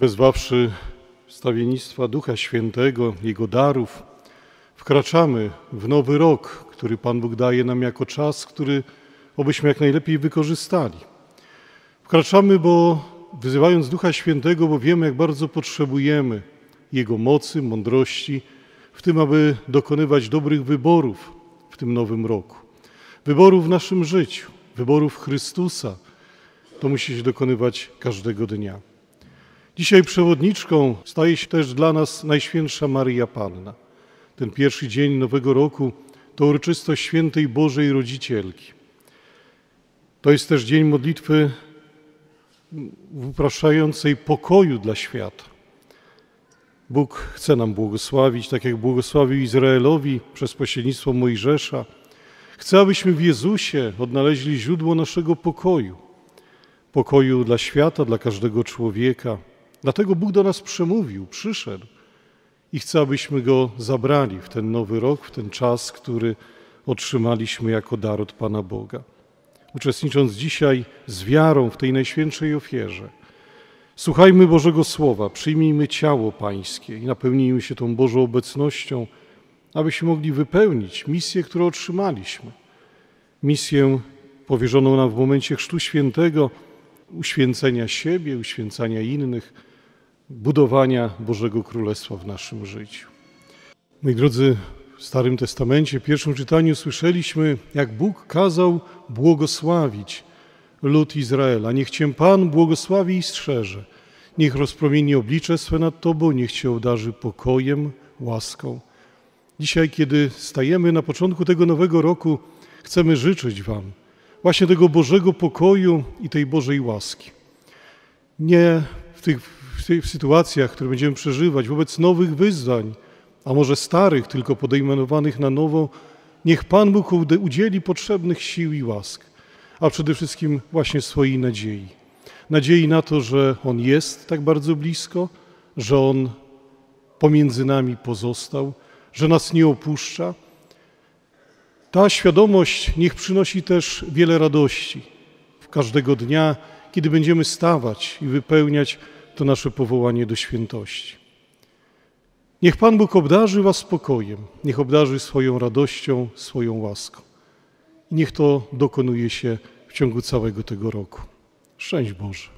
wezwawszy stawiennictwa Ducha Świętego, Jego darów, wkraczamy w nowy rok, który Pan Bóg daje nam jako czas, który obyśmy jak najlepiej wykorzystali. Wkraczamy, bo wyzywając Ducha Świętego, bo wiemy, jak bardzo potrzebujemy Jego mocy, mądrości w tym, aby dokonywać dobrych wyborów w tym nowym roku. Wyborów w naszym życiu, wyborów Chrystusa. To musi się dokonywać każdego dnia. Dzisiaj przewodniczką staje się też dla nas Najświętsza Maryja Panna. Ten pierwszy dzień Nowego Roku to uroczystość Świętej Bożej Rodzicielki. To jest też dzień modlitwy upraszczającej pokoju dla świata. Bóg chce nam błogosławić, tak jak błogosławił Izraelowi przez pośrednictwo Mojżesza. Chce, abyśmy w Jezusie odnaleźli źródło naszego pokoju. Pokoju dla świata, dla każdego człowieka. Dlatego Bóg do nas przemówił, przyszedł i chce, abyśmy go zabrali w ten nowy rok, w ten czas, który otrzymaliśmy jako dar od Pana Boga. Uczestnicząc dzisiaj z wiarą w tej najświętszej ofierze, słuchajmy Bożego Słowa, przyjmijmy ciało Pańskie i napełnijmy się tą Bożą obecnością, abyśmy mogli wypełnić misję, którą otrzymaliśmy. Misję powierzoną nam w momencie Chrztu Świętego, uświęcenia siebie, uświęcania innych, budowania Bożego Królestwa w naszym życiu. Moi drodzy, w Starym Testamencie, w pierwszym czytaniu słyszeliśmy, jak Bóg kazał błogosławić lud Izraela. Niech Cię Pan błogosławi i strzeże. Niech rozpromieni oblicze swe nad Tobą, niech Cię obdarzy pokojem, łaską. Dzisiaj, kiedy stajemy na początku tego nowego roku, chcemy życzyć Wam właśnie tego Bożego pokoju i tej Bożej łaski. Nie w tych, w tych sytuacjach, które będziemy przeżywać, wobec nowych wyzwań, a może starych, tylko podejmowanych na nowo, niech Pan Bóg udzieli potrzebnych sił i łask, a przede wszystkim właśnie swojej nadziei. Nadziei na to, że On jest tak bardzo blisko, że On pomiędzy nami pozostał, że nas nie opuszcza. Ta świadomość niech przynosi też wiele radości w każdego dnia, kiedy będziemy stawać i wypełniać to nasze powołanie do świętości. Niech Pan Bóg obdarzy Was spokojem, niech obdarzy swoją radością, swoją łaską. I niech to dokonuje się w ciągu całego tego roku. Szczęść Boże.